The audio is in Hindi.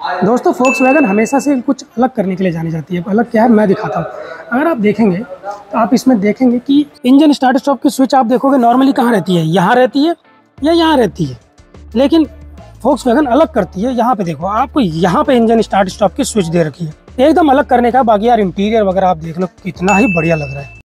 दोस्तों फोक्स वैगन हमेशा से कुछ अलग करने के लिए जानी जाती है। अलग क्या है, मैं दिखाता हूँ। अगर आप देखेंगे तो आप इसमें देखेंगे कि इंजन स्टार्ट स्टॉप की स्विच आप देखोगे नॉर्मली कहाँ रहती है? यहाँ रहती है या यहाँ रहती है? लेकिन फोक्स वैगन अलग करती है। यहाँ पे देखो, आपको यहाँ पे इंजन स्टार्ट स्टॉप की स्विच दे रखी है। एकदम अलग करने का, बाकी यार इंटीरियर वगैरह आप देख लो, कितना ही बढ़िया लग रहा है।